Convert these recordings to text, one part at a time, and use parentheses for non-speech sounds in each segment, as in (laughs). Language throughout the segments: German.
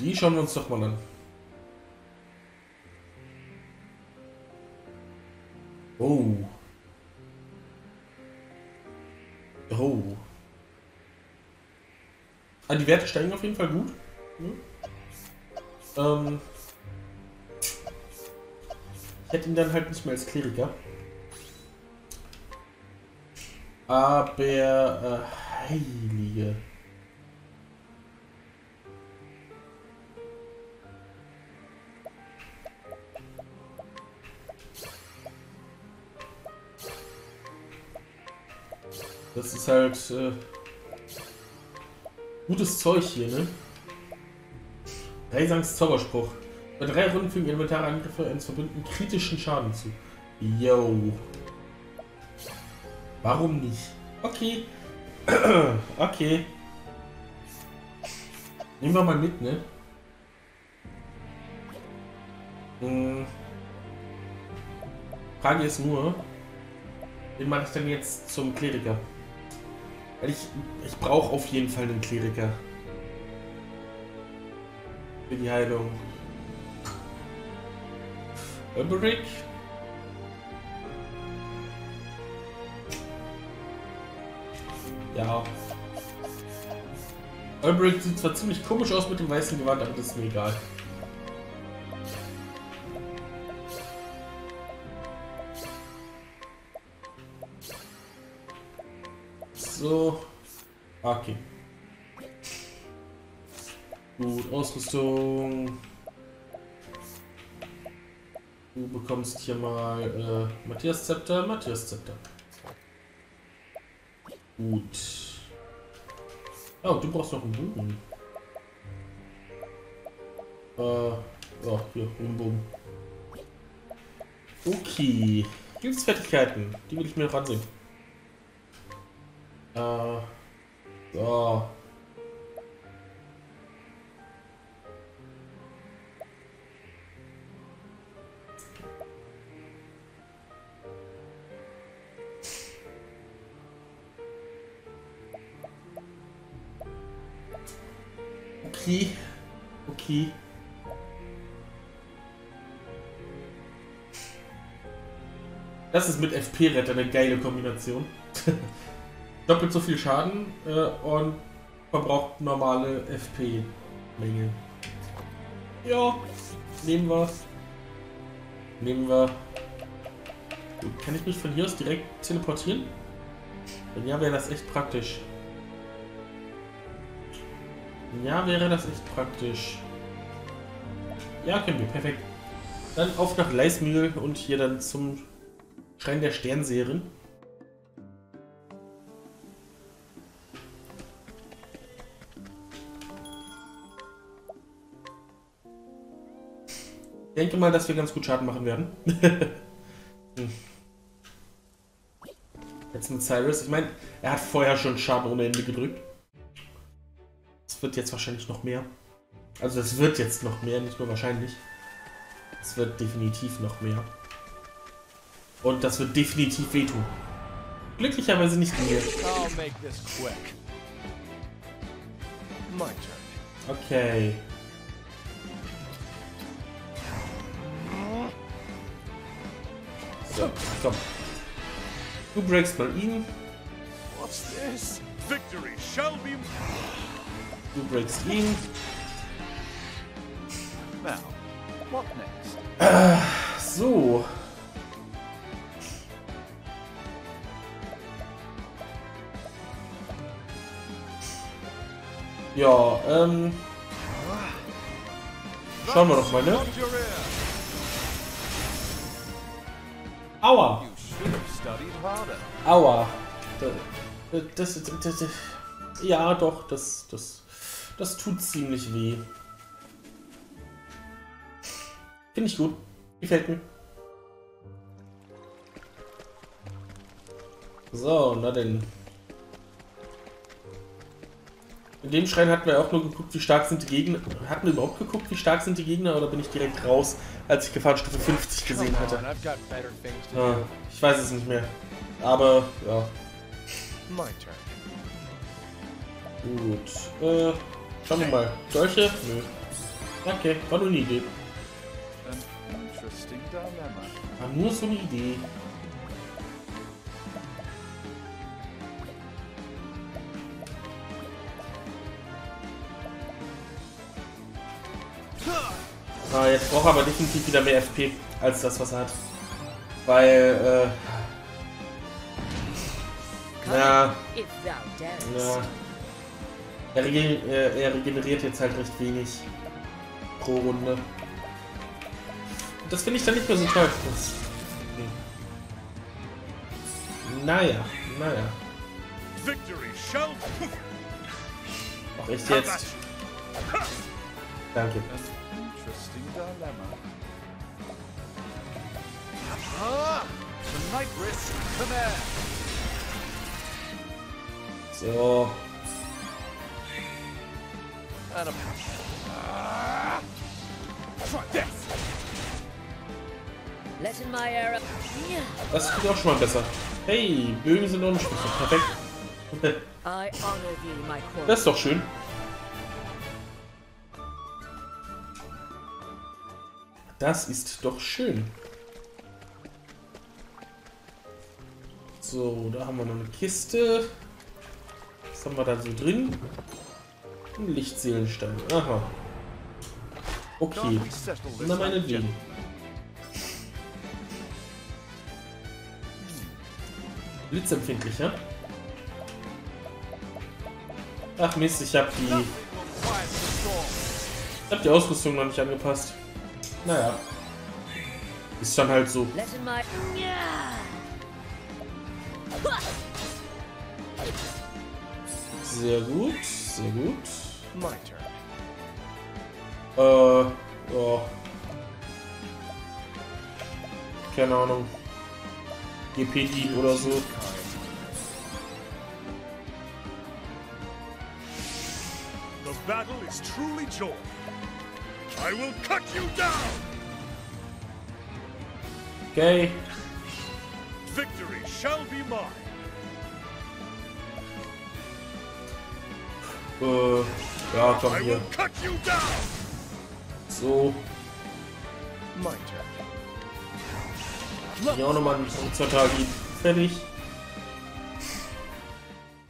Die schauen wir uns doch mal an. Oh. Oh. Ah, die Werte steigen auf jeden Fall gut. Hm? Ähm, ich hätte ihn dann halt nicht mehr als Kleriker. Aber, äh, heilige. Das ist halt äh, gutes Zeug hier, ne? Reisangs Zauberspruch. Bei drei Runden fügen Elementarangriffe ins Verbünden kritischen Schaden zu. Yo. Warum nicht? Okay. (clears throat) okay. Nehmen wir mal mit, ne? Hm. Frage ist nur, wen mache ich denn jetzt zum Kleriker? Ich, ich brauche auf jeden Fall einen Kleriker. Für die Heilung. Ulbrich. Ja. Ulbrich sieht zwar ziemlich komisch aus mit dem weißen Gewand, aber das ist mir egal. So. Okay. Gut, Ausrüstung. Du bekommst hier mal äh, Matthias Zepter, Matthias Zepter. Gut. Oh, du brauchst noch einen Bogen. Äh, oh, hier, einen Bogen. Okay. Hilfsfertigkeiten, die will ich mir noch ansehen. Äh, so. Okay. Okay. Das ist mit FP-Retter eine geile Kombination. (laughs) doppelt so viel Schaden äh, und verbraucht normale FP-Menge. Ja, nehmen wir. Nehmen wir. Kann ich mich von hier aus direkt teleportieren? Wenn ja, wäre das echt praktisch. Ja, wäre das echt praktisch. Ja, können wir. Perfekt. Dann auf nach Leismühl und hier dann zum Schrein der Sternseherin. Denke mal, dass wir ganz gut Schaden machen werden. (laughs) Jetzt mit Cyrus. Ich meine, er hat vorher schon Schaden ohne Ende gedrückt. Es wird jetzt wahrscheinlich noch mehr. Also es wird jetzt noch mehr, nicht nur wahrscheinlich. Es wird definitiv noch mehr. Und das wird definitiv wehtun. Glücklicherweise nicht mir. Okay. So, komm. Du breakst mal ihn. What's this? Victory shall be. Du breakst ihn. Now, what next? Äh, so. Ja, ähm. Schauen wir doch mal, ne? Aua! Aua. Das, das, das, ja, doch, das, das, das tut ziemlich weh. Finde ich gut. Gefällt mir. So, na denn. In dem Schrein hatten wir auch nur geguckt, wie stark sind die Gegner. Hatten wir überhaupt geguckt, wie stark sind die Gegner oder bin ich direkt raus, als ich Gefahrenstufe 50 gesehen hatte? Ah, ich weiß es nicht mehr. Aber, ja. Gut. Äh, Schauen wir mal. Solche? Nö. Okay, war nur eine Idee. War nur so eine Idee. Ah, jetzt braucht er aber definitiv wieder mehr FP als das, was er hat. Weil, äh, Ja. ja. Er, regen, äh, er regeneriert jetzt halt recht wenig pro Runde. Das finde ich dann nicht mehr so toll. Das, hm. Naja, naja. Victory shall Auch echt jetzt. Danke. Dilemma. Ah, the night risk command. So. And a Ah, try this. Let in my. Yeah. Das geht auch schon mal besser. Hey, Bögen sind unschwächer. Perfekt. Das ist doch schön. Das ist doch schön. So, da haben wir noch eine Kiste. Was haben wir da so drin? Ein Lichtseelenstein. Aha. Okay. Na meinetwegen. Blitzempfindlicher. Ach Mist, ich habe die, ich hab die Ausrüstung noch nicht angepasst. Naja. Ist dann halt so. Sehr gut, sehr gut. My turn. Äh, ja. Keine Ahnung. GPD oder so. The battle is truly joy. I will cut you down. Okay. Victory shall be mine. Äh, ja, komm I hier. will cut you down. So. My turn. Hier auch nochmal ein Zertagi. Fertig.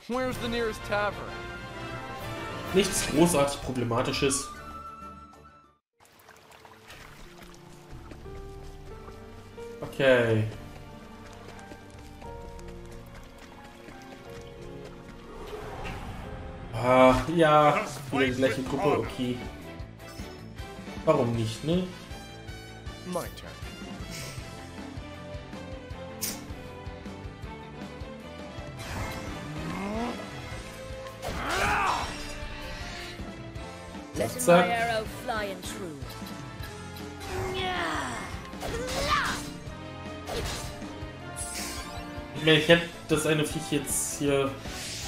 Where's the nearest tavern? Nichts großartig Problematisches. Okay. Ah, ja, wieder die gleiche Gruppe, okay. Warum nicht, ne? My turn. Zack. Ich hätte das eine Viech jetzt hier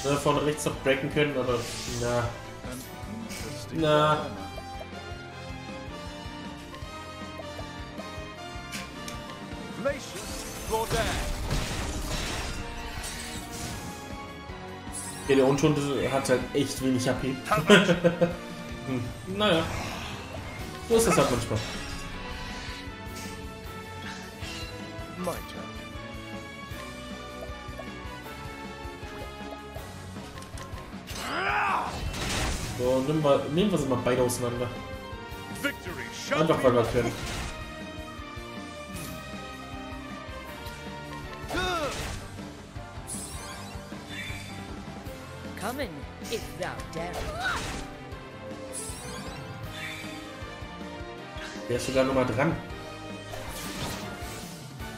ne, von rechts noch breaken können, aber na. Na. Ja, der Unschuld hat halt echt wenig HP. (laughs) Hm. Naja. So ist das halt manchmal. So, nimm mal, nehmen wir sie mal beide auseinander. Einfach weil wir können. Come in if thou darest. Der ist sogar nochmal dran.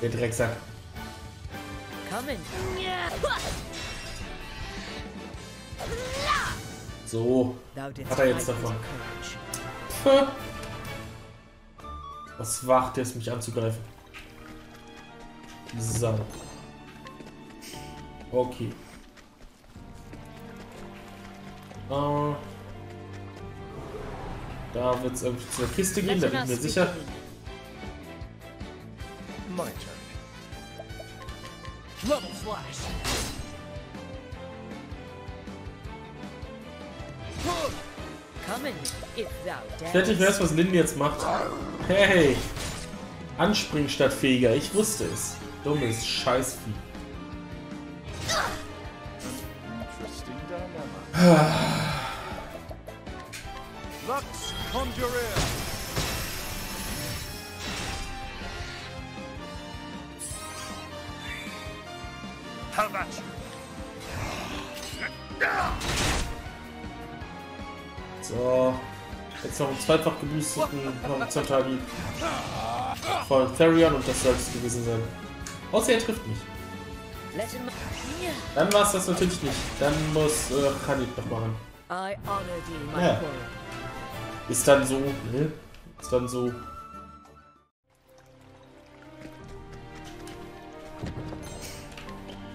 Der Drecksack. Come in. Yeah. So. Hat er jetzt davon. courage. Was wagt es, mich anzugreifen? So. Okay. Äh, da wird es irgendwie zur Kiste gehen, da bin ich mir sicher. My turn. Level slash. Come in, if thou Ich wette, ich darest. weiß, was Lynn jetzt macht. Hey! Anspringen statt Feger. Ich wusste es. Dummes Scheißvieh. Lux Conjurer. So. Jetzt noch einen zweifach geboosteten Horizontal von Therion und das soll es gewesen sein. Außer er trifft mich. Dann war es das natürlich nicht. Dann muss äh, Khalid noch machen. Quarry. Ist dann so, ne? Ist dann so.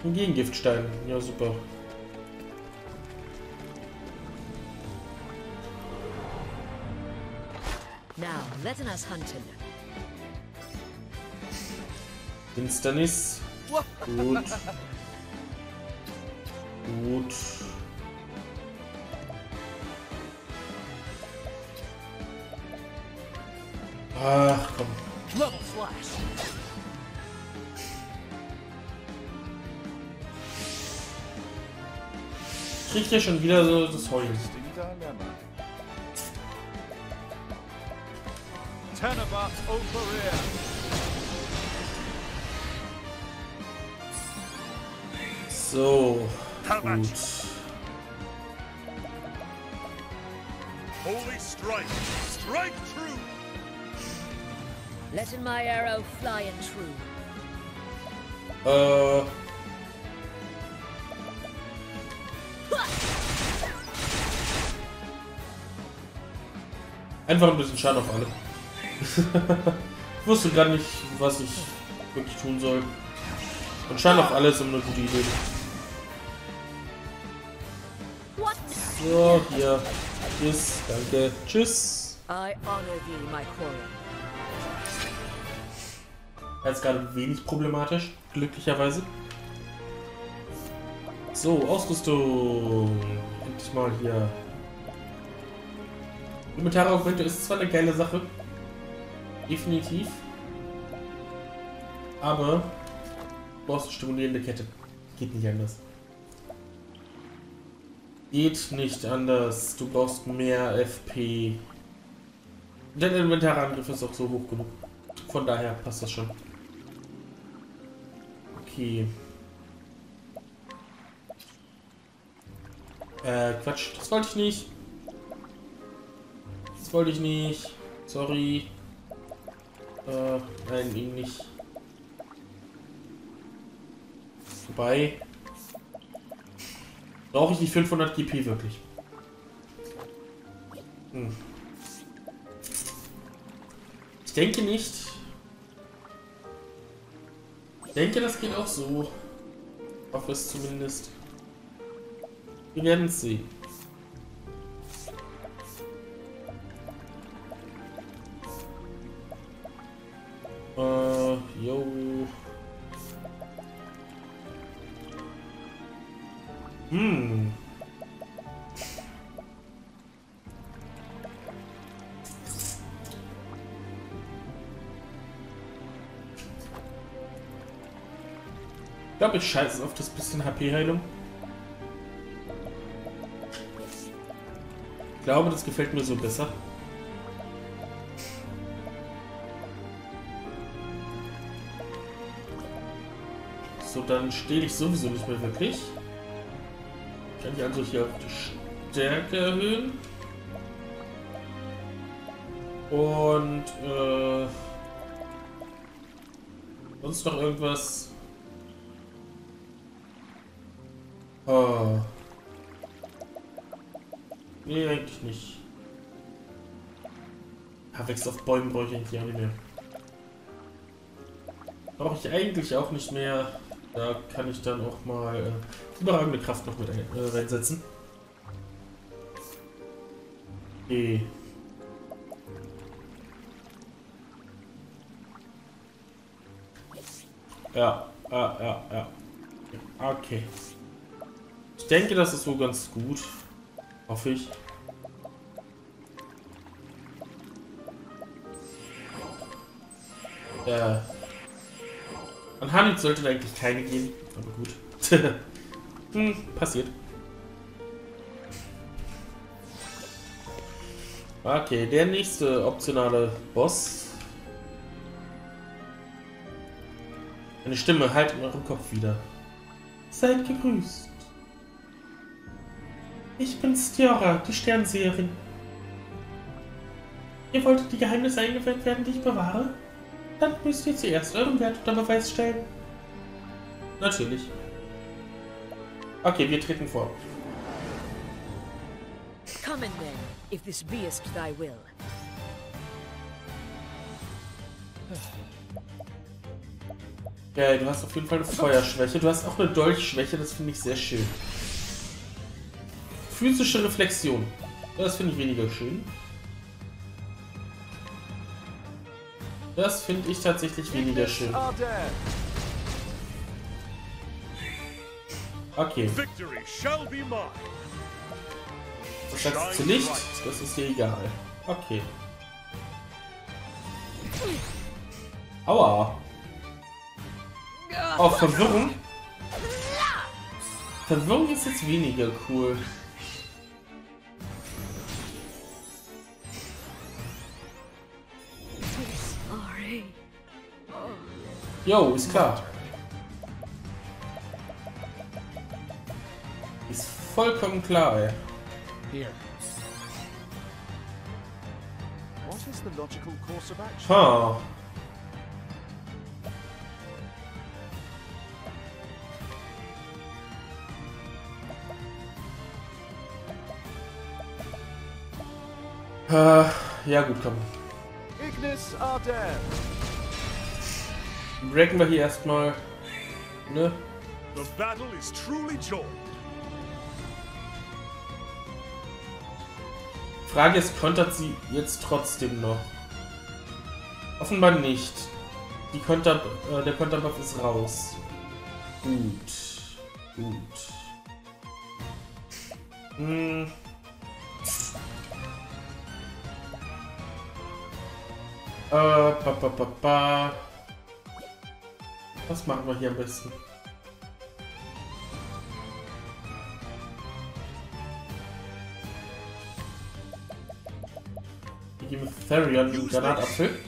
Ein Gegengiftstein. Ja, super. Now, let us hunt him. Finsternis. Gut. Gut. Ach komm. Level flash. Kriegt hier schon wieder so das Heulen. Interesting dilemma. Tenebat Operer. So. Have at Gut. Holy strike. Strike true. Letting my arrow fly and true. Äh. Einfach ein bisschen Schaden auf alle. Ich wusste gerade nicht, was ich wirklich tun soll. Und Schaden auf alle ist immer eine gute Idee. So, hier. Tschüss, danke. Tschüss. I honor thee, my quarry. Jetzt gerade wenig problematisch, glücklicherweise. So, Ausrüstung. Endlich mal hier. Elementare Augmente ist zwar eine geile Sache. Definitiv. Aber du brauchst eine stimulierende Kette. Geht nicht anders. Geht nicht anders. Du brauchst mehr FP. Dein Elementarangriff ist auch so hoch genug. Von daher passt das schon. Okay. Äh, Quatsch. Das wollte ich nicht. Das wollte ich nicht. Sorry. Äh, nein, ihn nicht. Wobei. Brauche ich die 500 GP wirklich? Hm. Ich denke nicht. Ich denke, das geht auch so. Hoffe es zumindest. Wir werden es sehen. Glaube, ich scheiße auf das bisschen HP-Heilung. Ich glaube, das gefällt mir so besser. So, dann stehe ich sowieso nicht mehr wirklich. Kann ich also hier auf die Stärke erhöhen. Und, äh... Sonst noch irgendwas? Oh. Nee, eigentlich nicht. Ja, wächst auf Bäumen brauche ich eigentlich auch nicht mehr. Brauche ich eigentlich auch nicht mehr. Da kann ich dann auch mal äh, überragende Kraft noch mit ein, äh, reinsetzen. Okay. Ja, ja, ja, ja. Okay denke, das ist so ganz gut. Hoffe ich. Äh. An Hanit sollte da eigentlich keine gehen. Aber gut. (laughs) hm, passiert. Okay, der nächste optionale Boss. Eine Stimme halt in eurem Kopf wieder. Seid gegrüßt. Ich bin Stiora, die Sternseherin. Ihr wolltet die Geheimnisse eingeweiht werden, die ich bewahre? Dann müsst ihr zuerst euren Wert unter Beweis stellen. Natürlich. Okay, wir treten vor. Come in then, if this beest thy will. Ja, du hast auf jeden Fall eine Feuerschwäche. Du hast auch eine Dolchschwäche, das finde ich sehr schön. Physische Reflexion. Das finde ich weniger schön. Das finde ich tatsächlich weniger schön. Okay, das sagst du nicht. Das ist dir egal. Okay. Aua. Oh, Verwirrung. Verwirrung ist jetzt weniger cool. Jo, ist klar. Ist vollkommen klar, ey. What is the logical course of action? Ha. Äh, ja gut, komm. Ignis Arden. Breaken wir hier erstmal. Ne? The battle is truly. Frage ist, kontert sie jetzt trotzdem noch? Offenbar nicht. Die Konter, äh, der Konterbuff ist raus. Gut. Gut. Hm. Äh, ba, ba, ba, ba. Was machen wir hier am besten? Wir geben Therion einen Granatapfel.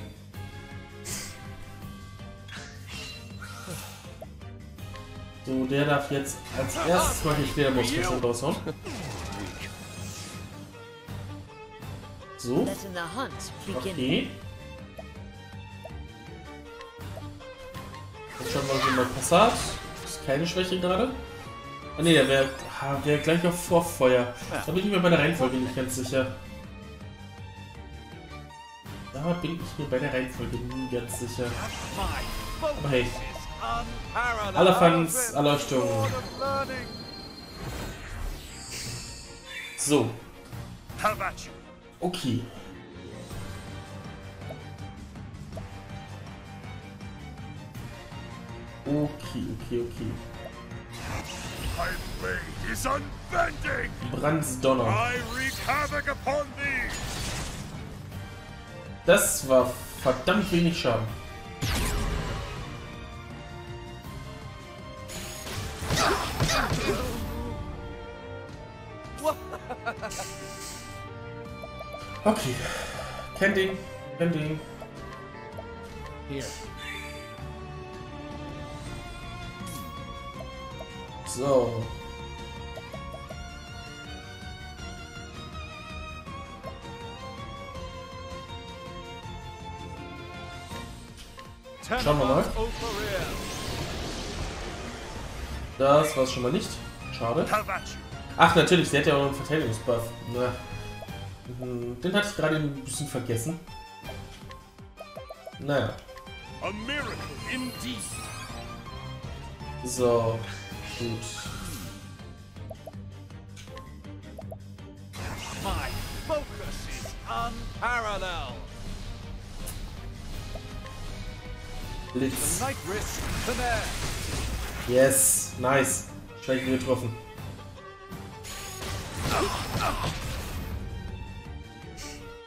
So, der darf jetzt als erstes mal die Fledermausrüstung raushauen. So, okay. Jetzt schauen wir uns mal Passat. Ist keine Schwäche gerade. Ah ne, der wäre wär gleich auf Vorfeuer. Da bin ich mir bei der Reihenfolge nicht ganz sicher. Da bin ich mir bei der Reihenfolge nie ganz sicher. Aber hey. Sword of learning. So, okay. Okay, okay, okay. My blade is unbending. Brandsdonner. I wreak havoc upon thee. Das war verdammt wenig Schaden. Okay. Kein Ding. Kein So. Schauen wir mal. Das war's schon mal nicht. Schade. Ach, natürlich, sie hat ja auch einen Verteidigungsbuff. Na. Mhm, Den hatte ich gerade ein bisschen vergessen. Naja. So. Gut. My focus is unparalleled. Blitz. Yes. Nice. Schlecht getroffen.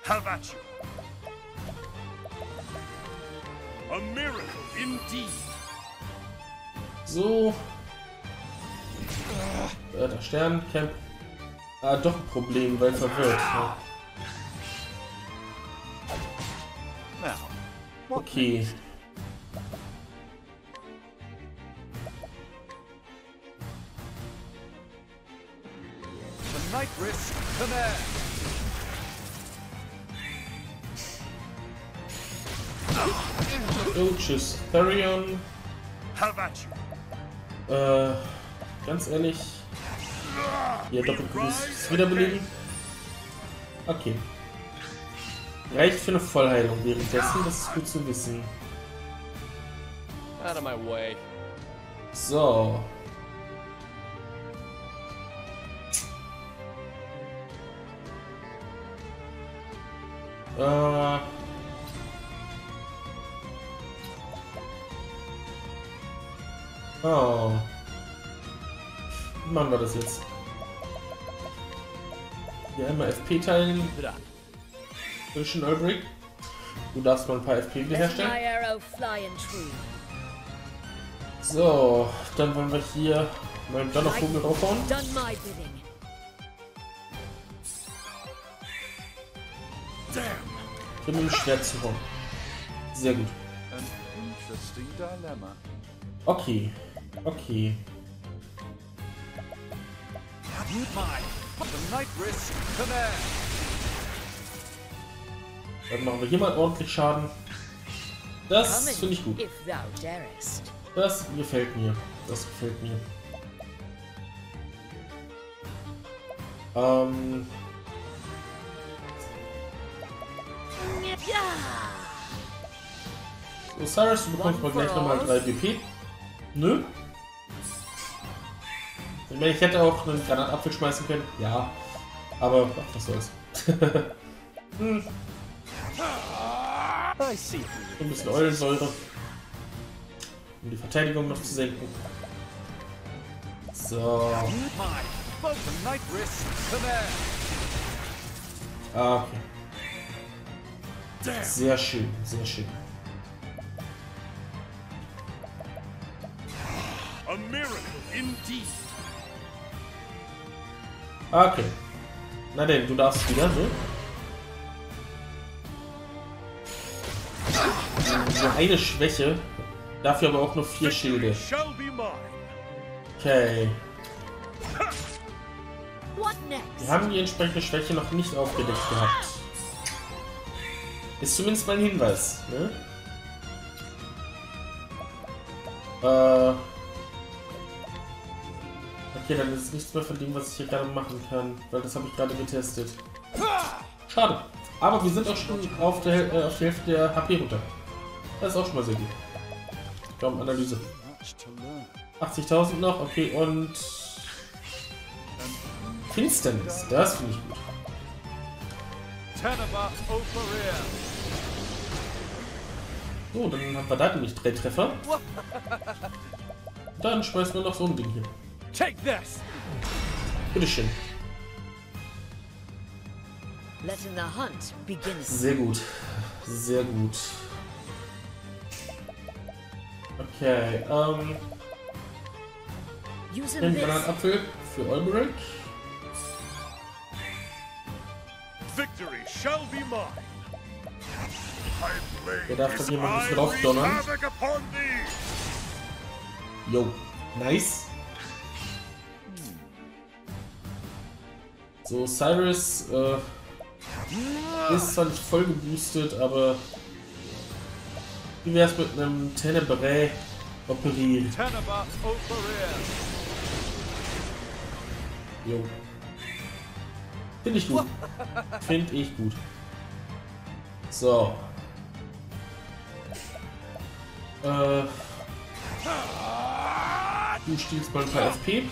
Have at you. A miracle indeed. So. Äh, der Sterncamp. Ah, doch ein Problem, weil verwirrt. Ja. Okay. Oh, tschüss. Therion. Äh, ganz ehrlich. Hier Doppelgrüß wiederbeleben. Okay. Reicht für eine Vollheilung währenddessen, das ist gut zu wissen. Out of my way. So. Äh. Oh. Wie machen wir das jetzt? Hier einmal FP teilen. Zwischen Ulbrich. Du darfst mal ein paar FP wiederherstellen. So, dann wollen wir hier mal einen Donnervogel draufhauen. Ich bin ihm schwer zu hauen. Sehr gut. Okay. Okay. My, the night risk command. Dann machen wir hier mal ordentlich Schaden. Das finde ich gut. Das gefällt mir. Das gefällt mir. Ähm! Osiris, du bekommst mal gleich nochmal 3 BP. Nö. Ich meine, ich hätte auch einen Granatapfel schmeißen können. Ja. Aber, ach, was soll's. (laughs) hm, ein bisschen Eulensäure. Um die Verteidigung noch zu senken. So. Ah, okay. Sehr schön, sehr schön. A miracle indeed. Ah, Okay. Na denn, du darfst wieder, ne? Nur eine Schwäche, dafür aber auch nur vier Schilde. Okay. What next? Wir haben die entsprechende Schwäche noch nicht aufgedeckt gehabt. Ist zumindest mal ein Hinweis, ne? Äh. Okay, dann ist nichts mehr von dem, was ich hier gerade machen kann, weil das habe ich gerade getestet. Schade. Aber wir sind auch schon auf der, äh, auf der Hälfte der HP runter. Das ist auch schon mal sehr gut. Komm, Analyse. Much to learn. 80.000 noch, okay, und... Finsternis, das finde ich gut. So, dann haben wir da nämlich drei Treffer. (laughs) Dann schmeißen wir noch so ein Ding hier. Take this. Bitteschön. Letting the hunt begin. Sehr gut. Sehr gut. Okay, ähm, den. Granatapfel für Olberich. Victory shall be mine. Der darf doch hier mal ein bisschen eye draufdonnern. wreak havoc upon thee. Yo, nice. So, Cyrus äh, ist zwar nicht voll geboostet, aber wie wär's mit einem Tenebrae operieren? Jo. Finde ich gut. (laughs) Finde ich gut. So. Äh. Du stiehlst mal ein paar FP.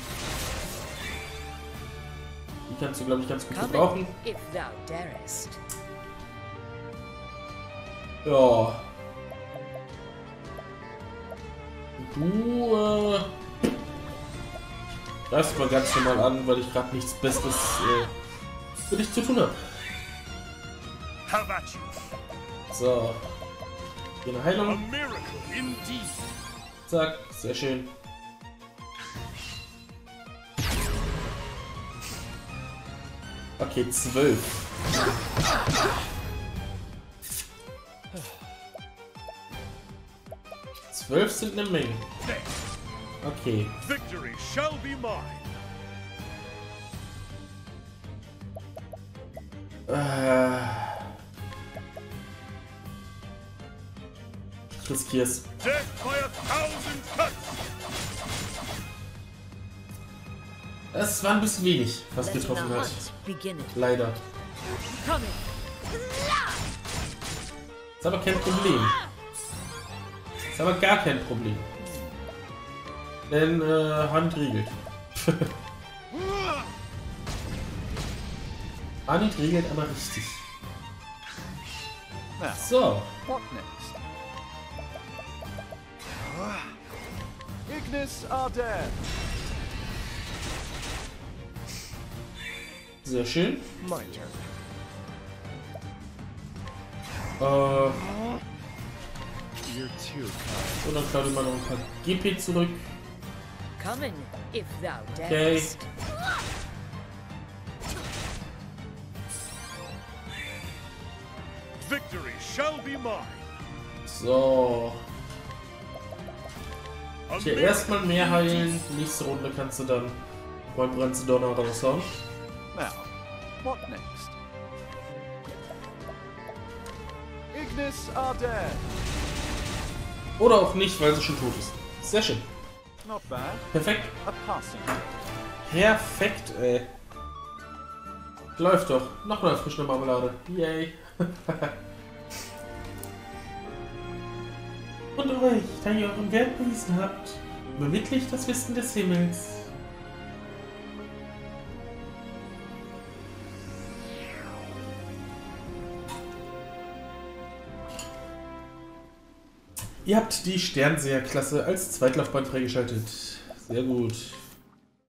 Kannst du, glaube ich, ganz gut gebrauchen. Ja. Du, äh. Greifst mal ganz normal an, weil ich gerade nichts Besseres äh, für dich zu tun habe. So. Hier eine Heilung. Zack, sehr schön. Okay, zwölf. Zwölf sind eine Menge. Okay. Victory shall be mine. Äh. Ich riskier's. Death by a thousand cuts. Es war ein bisschen wenig, was getroffen hat. Leider. Ist aber kein Problem. Ist aber gar kein Problem. Denn äh, Hand riegelt. Hand (laughs) riegelt aber richtig. So. what next? Ignis Sehr schön. Äh, so, dann klaue ich mal noch ein paar GP zurück. Okay. darest. Victory shall be mine. So. Hier erstmal mehr heilen. Nächste Runde kannst du dann mal Brenze Donner raushauen. Now, what next? Ignis Arden. Oder auch nicht, weil sie schon tot ist. Sehr schön. Not bad. Perfekt. Perfekt, ey. Läuft doch. Noch eine frische Marmelade. Yay. (laughs) Und euch, da ihr euren Wert bewiesen habt, übermittlich das Wissen des Himmels. Ihr habt die Sternseher-Klasse als Zweitlaufbahn freigeschaltet. Sehr gut.